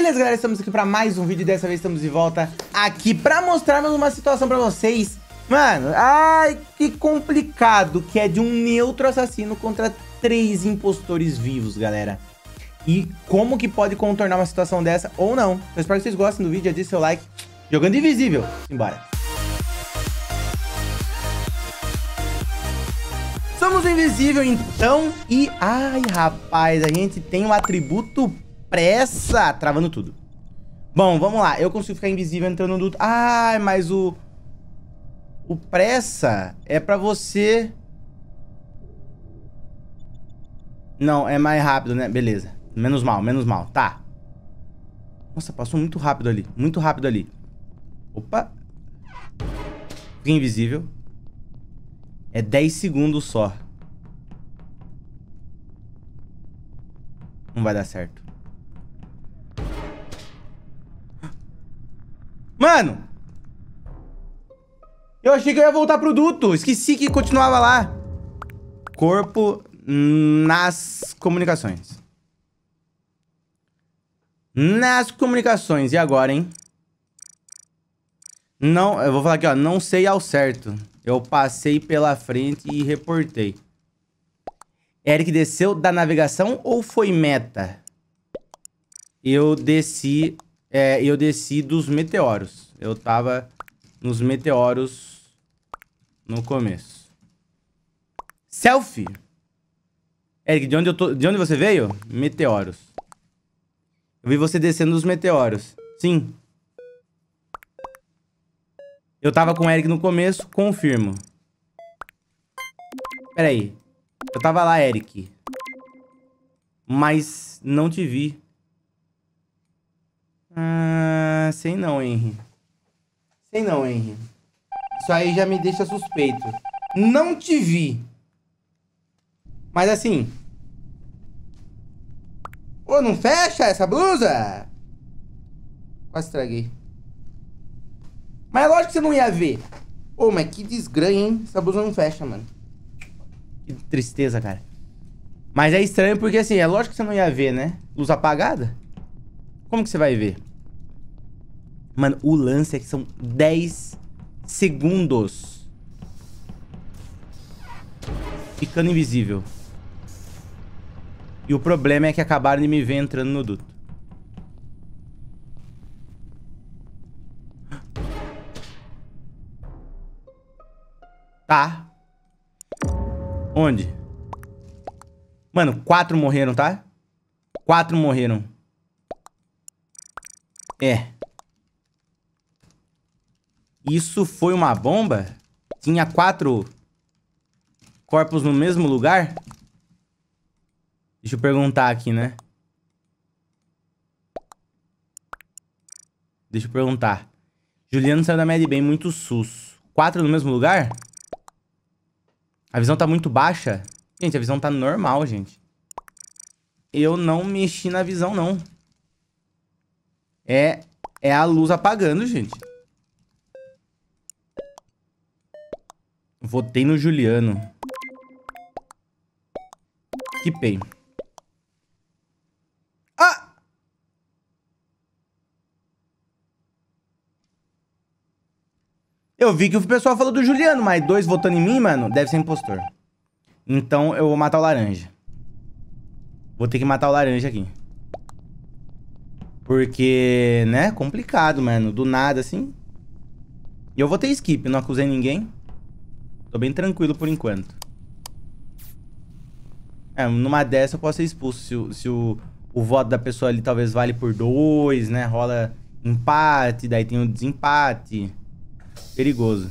Beleza, galera, estamos aqui pra mais um vídeo dessa vez estamos de volta aqui pra mostrarmos uma situação pra vocês. Mano, ai, que complicado que é de um neutro assassino contra três impostores vivos, galera. E como que pode contornar uma situação dessa ou não. Eu espero que vocês gostem do vídeo, já seu like. Jogando invisível. Simbora. Somos invisível então e... Ai, rapaz, a gente tem um atributo pressa, travando tudo. Bom, vamos lá. Eu consigo ficar invisível entrando no... Ai, mas o... O pressa é pra você... Não, é mais rápido, né? Beleza. Menos mal, menos mal. Tá. Nossa, passou muito rápido ali. Muito rápido ali. Opa. Fiquei invisível. É 10 segundos só. Não vai dar certo. Mano! Eu achei que eu ia voltar pro duto. Esqueci que continuava lá. Corpo nas comunicações. Nas comunicações. E agora, hein? Não, eu vou falar aqui, ó. Não sei ao certo. Eu passei pela frente e reportei. Eric desceu da navegação ou foi meta? Eu desci... É, eu desci dos meteoros. Eu tava nos meteoros no começo. Selfie. Eric, de onde, eu tô, de onde você veio? Meteoros. Eu vi você descendo dos meteoros. Sim. Eu tava com o Eric no começo, confirmo. Pera aí. Eu tava lá, Eric. Mas não te vi. Ah, sei não, Henry. Sei não, Henry. Isso aí já me deixa suspeito. Não te vi. Mas assim... Ô, não fecha essa blusa? Quase estraguei. Mas é lógico que você não ia ver. Ô, mas que desgranha, hein? Essa blusa não fecha, mano. Que tristeza, cara. Mas é estranho porque, assim, é lógico que você não ia ver, né? Luz apagada. Como que você vai ver? Mano, o lance é que são 10 segundos. Ficando invisível. E o problema é que acabaram de me ver entrando no duto. Tá. Onde? Mano, quatro morreram, tá? Quatro morreram. É. Isso foi uma bomba? Tinha quatro corpos no mesmo lugar? Deixa eu perguntar aqui, né? Deixa eu perguntar. Juliano saiu da Mad Bem, muito sus. Quatro no mesmo lugar? A visão tá muito baixa. Gente, a visão tá normal, gente. Eu não mexi na visão, não. É, é a luz apagando, gente. Votei no Juliano. Equipei. Eu vi que o pessoal falou do Juliano, mas dois votando em mim, mano, deve ser impostor. Então eu vou matar o laranja. Vou ter que matar o laranja aqui. Porque, né, complicado, mano. Do nada, assim. E eu vou ter skip, não acusei ninguém. Tô bem tranquilo por enquanto. É, numa dessa eu posso ser expulso. Se, o, se o, o voto da pessoa ali talvez vale por dois, né? Rola empate, daí tem o desempate. Perigoso.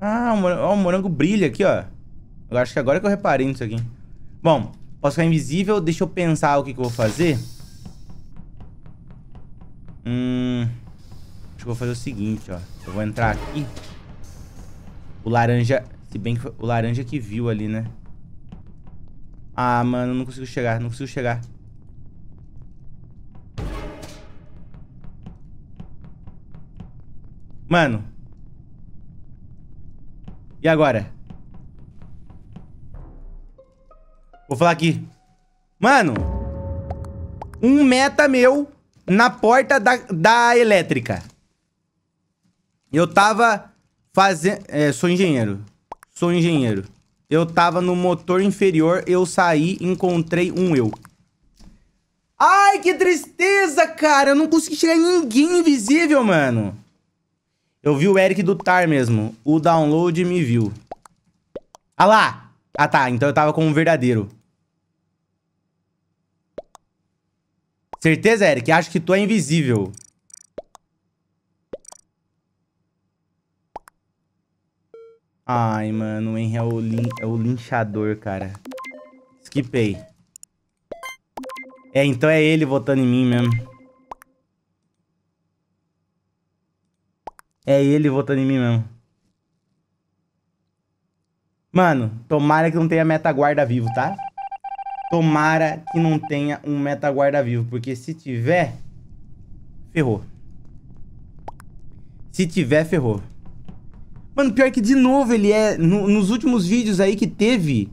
Ah, o morango, brilha aqui, ó. Eu acho que agora que eu reparei nisso aqui. Bom, posso ficar invisível. Deixa eu pensar o que, que eu vou fazer. Hum... Acho que eu vou fazer o seguinte, ó. Eu vou entrar aqui. O laranja... Se bem que o laranja que viu ali, né? Ah, mano, não consigo chegar. Não consigo chegar. Mano. E agora? Vou falar aqui. Mano. um meta meu na porta da, da elétrica. Eu tava fazendo... É, sou engenheiro. Sou engenheiro. Eu tava no motor inferior, eu saí, encontrei um eu. Ai, que tristeza, cara. Eu não consegui chegar em ninguém invisível, mano. Eu vi o Eric do Tar mesmo. O download me viu. Ah lá! Ah tá, então eu tava com um verdadeiro. Certeza, Eric? Acho que tu é invisível. Ai, mano, o Henry é o, lin é o linchador, cara. Skipei. É, então é ele votando em mim mesmo. É ele votando em mim mesmo. Mano, tomara que não tenha metaguarda vivo, tá? Tomara que não tenha um metaguarda vivo, porque se tiver, ferrou. Se tiver, ferrou. Mano, pior que de novo ele é... No, nos últimos vídeos aí que teve...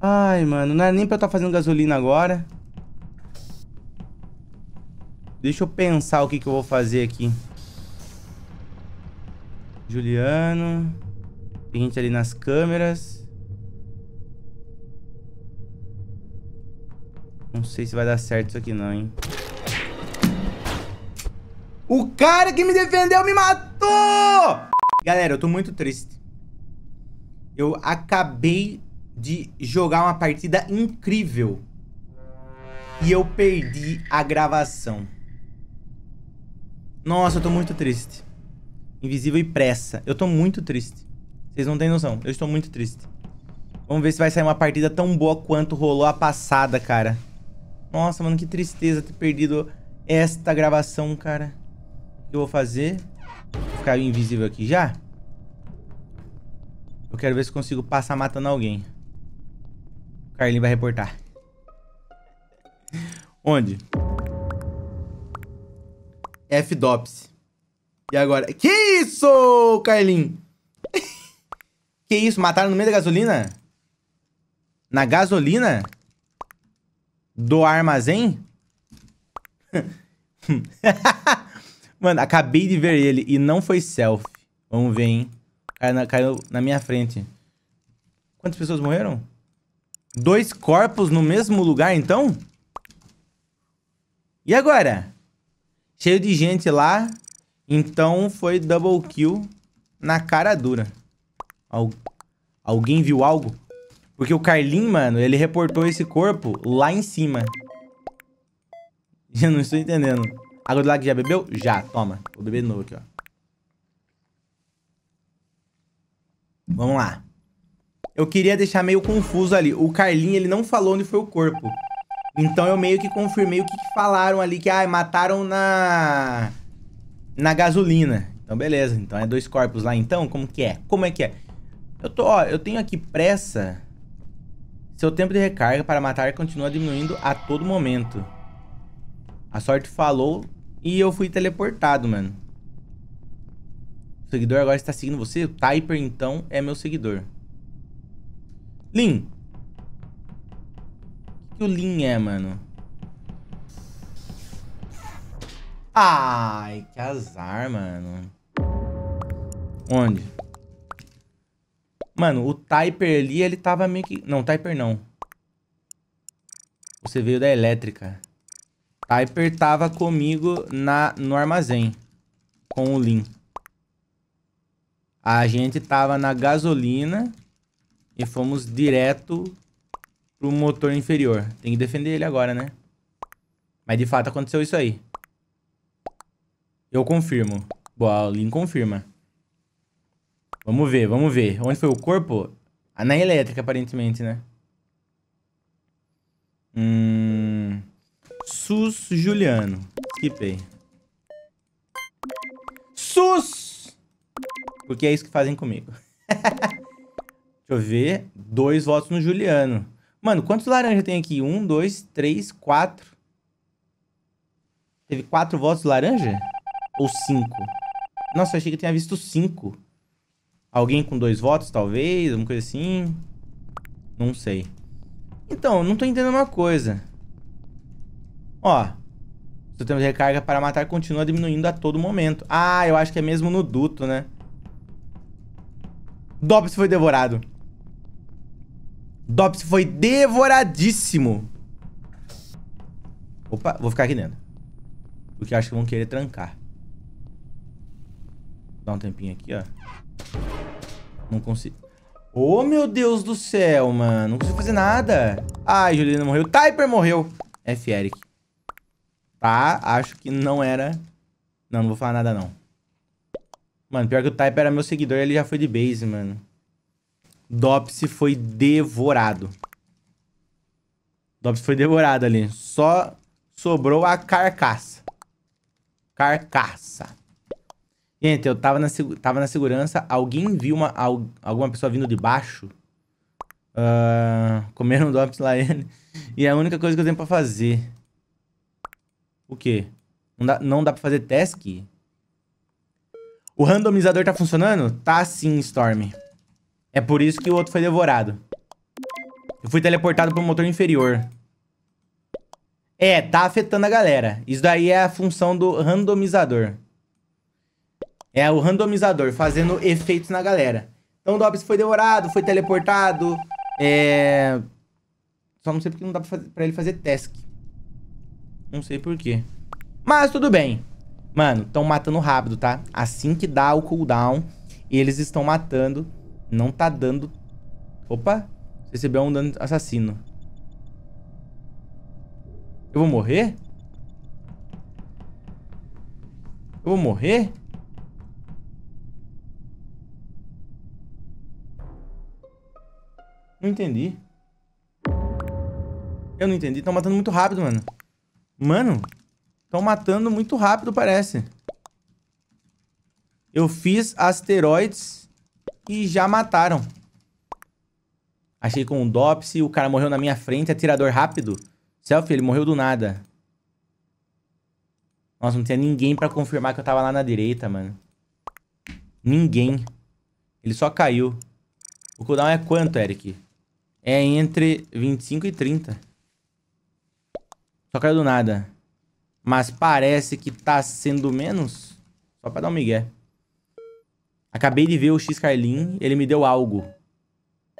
Ai, mano, não é nem pra eu estar tá fazendo gasolina agora. Deixa eu pensar o que, que eu vou fazer aqui. Juliano. Tem gente ali nas câmeras. Não sei se vai dar certo isso aqui não, hein. O cara que me defendeu me matou! Galera, eu tô muito triste. Eu acabei de jogar uma partida incrível. E eu perdi a gravação. Nossa, eu tô muito triste. Invisível e pressa. Eu tô muito triste. Vocês não têm noção. Eu estou muito triste. Vamos ver se vai sair uma partida tão boa quanto rolou a passada, cara. Nossa, mano, que tristeza ter perdido esta gravação, cara eu vou fazer? Vou ficar invisível aqui já? Eu quero ver se consigo passar matando alguém. O Carlinho vai reportar. Onde? F-Dops. E agora? Que isso, Carlinho? que isso? Mataram no meio da gasolina? Na gasolina? Do armazém? Mano, acabei de ver ele e não foi selfie. Vamos ver, hein? Caiu na, caiu na minha frente. Quantas pessoas morreram? Dois corpos no mesmo lugar, então? E agora? Cheio de gente lá. Então foi double kill na cara dura. Al Alguém viu algo? Porque o Carlin, mano, ele reportou esse corpo lá em cima. Eu não estou entendendo. Água do lago já bebeu? Já, toma. Vou beber de novo aqui, ó. Vamos lá. Eu queria deixar meio confuso ali. O Carlinho, ele não falou onde foi o corpo. Então eu meio que confirmei o que, que falaram ali. Que, ah, mataram na... Na gasolina. Então, beleza. Então é dois corpos lá, então? Como que é? Como é que é? Eu tô, ó, eu tenho aqui pressa. Seu tempo de recarga para matar continua diminuindo a todo momento. A sorte falou e eu fui teleportado, mano. O seguidor agora está seguindo você? O Typer, então, é meu seguidor. Lin. O que o Lin é, mano? Ai, que azar, mano. Onde? Mano, o Typer ali, ele tava meio que... Não, Typer não. Você veio da elétrica. Piper tava comigo na, no armazém. Com o Lin. A gente tava na gasolina. E fomos direto pro motor inferior. Tem que defender ele agora, né? Mas de fato aconteceu isso aí. Eu confirmo. Boa, o Lin confirma. Vamos ver, vamos ver. Onde foi o corpo? Ah, na elétrica, aparentemente, né? Hum... Sus Juliano. Skipei. Sus! Porque é isso que fazem comigo. Deixa eu ver. Dois votos no Juliano. Mano, quantos laranja tem aqui? Um, dois, três, quatro. Teve quatro votos laranja? Ou cinco? Nossa, eu achei que tinha visto cinco. Alguém com dois votos, talvez? Alguma coisa assim? Não sei. Então, não tô entendendo uma coisa. Ó. Seu tempo de recarga para matar continua diminuindo a todo momento. Ah, eu acho que é mesmo no duto, né? Dops foi devorado. Dops foi devoradíssimo. Opa, vou ficar aqui dentro. Porque acho que vão querer trancar. Dá um tempinho aqui, ó. Não consigo. Ô, oh, meu Deus do céu, mano. Não consigo fazer nada. Ai, Juliana morreu. Typer morreu. F. Eric. Tá, acho que não era... Não, não vou falar nada, não. Mano, pior que o Typer era meu seguidor ele já foi de base, mano. Dopsy foi devorado. Dopsy foi devorado ali. Só sobrou a carcaça. Carcaça. Gente, eu tava na, tava na segurança. Alguém viu uma, alguma pessoa vindo de baixo? Uh, comeram Dopsy lá ele. E é a única coisa que eu tenho pra fazer. O quê? Não dá, não dá pra fazer task? O randomizador tá funcionando? Tá sim, Storm. É por isso que o outro foi devorado. Eu fui teleportado pro motor inferior. É, tá afetando a galera. Isso daí é a função do randomizador. É o randomizador fazendo efeitos na galera. Então o Dobbs foi devorado, foi teleportado. É... Só não sei porque não dá pra, fazer, pra ele fazer task. Não sei porquê. Mas tudo bem. Mano, estão matando rápido, tá? Assim que dá o cooldown, eles estão matando. Não tá dando... Opa! Recebeu um dano assassino. Eu vou morrer? Eu vou morrer? Não entendi. Eu não entendi. Estão matando muito rápido, mano. Mano, estão matando muito rápido, parece. Eu fiz asteroides e já mataram. Achei com um Dopsy, o cara morreu na minha frente, atirador rápido. Selfie, ele morreu do nada. Nossa, não tinha ninguém pra confirmar que eu tava lá na direita, mano. Ninguém. Ele só caiu. O cooldown é quanto, Eric? É entre 25 e 30. Só caiu do nada. Mas parece que tá sendo menos. Só pra dar um migué. Acabei de ver o X Carlin. Ele me deu algo.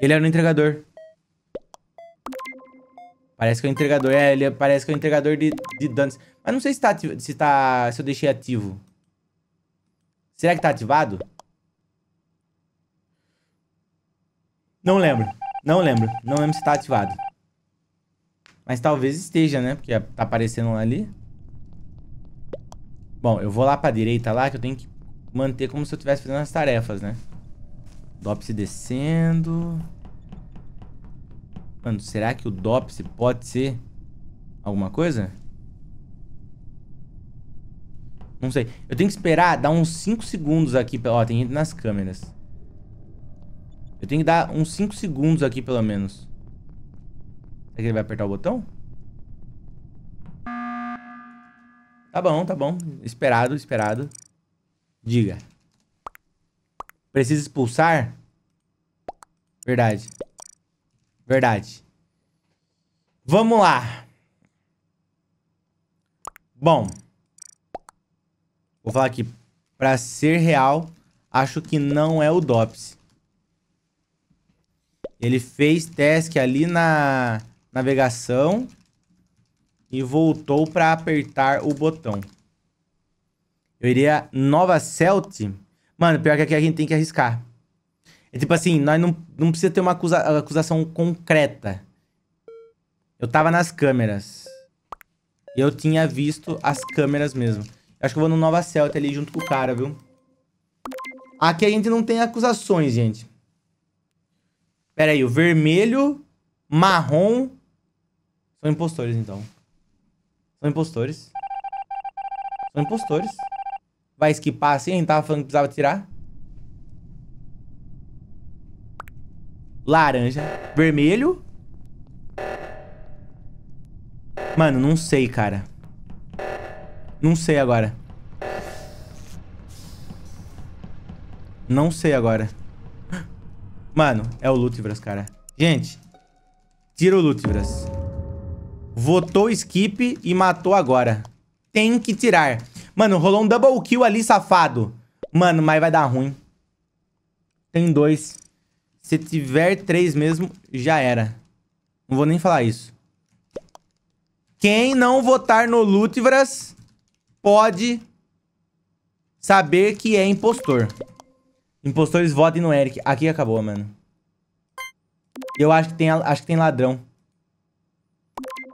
Ele era um entregador. Parece que é o entregador. É, ele parece que é o entregador de, de danos. Mas não sei se tá, se tá. Se eu deixei ativo. Será que tá ativado? Não lembro. Não lembro. Não lembro se tá ativado. Mas talvez esteja, né? Porque tá aparecendo ali. Bom, eu vou lá pra direita lá, que eu tenho que manter como se eu estivesse fazendo as tarefas, né? Dopsy descendo. Mano, será que o Dopsy pode ser alguma coisa? Não sei. Eu tenho que esperar dar uns 5 segundos aqui. Ó, tem gente nas câmeras. Eu tenho que dar uns 5 segundos aqui, pelo menos. Será que ele vai apertar o botão? Tá bom, tá bom. Esperado, esperado. Diga. Precisa expulsar? Verdade. Verdade. Vamos lá. Bom. Vou falar aqui. Pra ser real, acho que não é o Dops. Ele fez task ali na navegação e voltou para apertar o botão. Eu iria Nova Celt. Mano, pior que aqui a gente tem que arriscar. É tipo assim, nós não, não precisa ter uma acusa, acusação concreta. Eu tava nas câmeras. E eu tinha visto as câmeras mesmo. Eu acho que eu vou no Nova Celta ali junto com o cara, viu? Aqui a gente não tem acusações, gente. Pera aí, o vermelho, marrom... São impostores, então. São impostores. São impostores. Vai esquipar assim? A gente tava falando que precisava tirar. Laranja. Vermelho. Mano, não sei, cara. Não sei agora. Não sei agora. Mano, é o Lutivras, cara. Gente. Tira o Lútibras. Votou skip e matou agora. Tem que tirar. Mano, rolou um double kill ali, safado. Mano, mas vai dar ruim. Tem dois. Se tiver três mesmo, já era. Não vou nem falar isso. Quem não votar no Lutvras pode saber que é impostor. Impostores votem no Eric. Aqui acabou, mano. Eu acho que tem, acho que tem ladrão.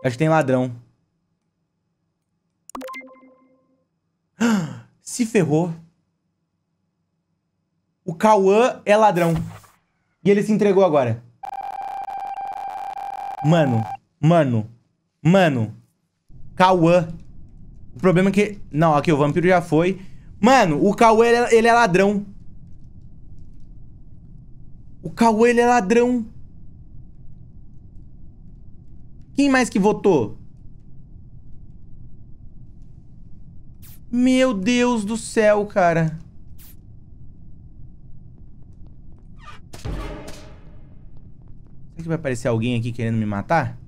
Acho que tem ladrão. Se ferrou. O Cauã é ladrão. E ele se entregou agora. Mano, mano, mano. Cauã. O problema é que... Não, aqui o vampiro já foi. Mano, o Cauã, ele, é, é ladrão. O Cauã, ele é ladrão. Quem mais que votou? Meu Deus do céu, cara. Será que vai aparecer alguém aqui querendo me matar?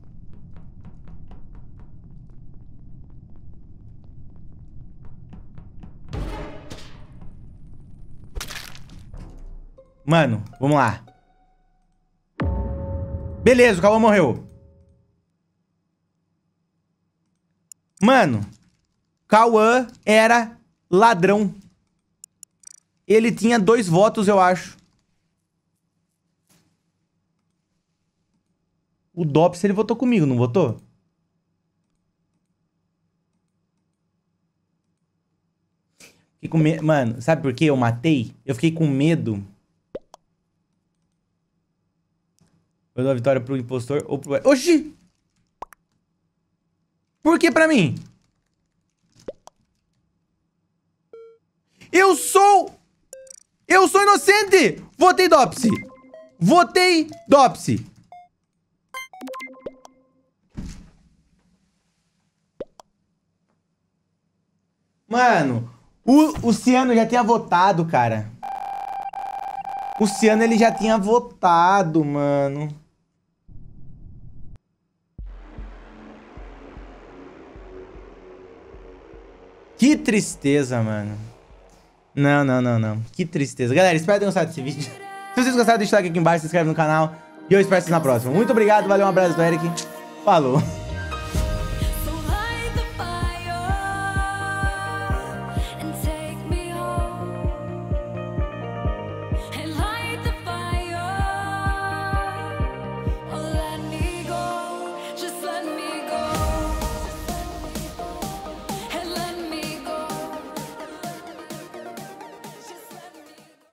Mano, vamos lá. Beleza, o Cauã morreu. Mano, Cauã era ladrão. Ele tinha dois votos, eu acho. O Dops, ele votou comigo, não votou? Fiquei com medo. Mano, sabe por que eu matei? Eu fiquei com medo. Eu dou a vitória pro impostor ou pro... Oxi! Por que pra mim? Eu sou... Eu sou inocente! Votei Dopsy! Votei Dopsy! Mano, o, o Ciano já tinha votado, cara. O Ciano, ele já tinha votado, mano. Que tristeza, mano. Não, não, não, não. Que tristeza. Galera, espero que tenham gostado desse vídeo. Se vocês gostaram, deixa o like aqui embaixo, se inscreve no canal. E eu espero vocês na próxima. Muito obrigado, valeu, um abraço do Eric. Falou.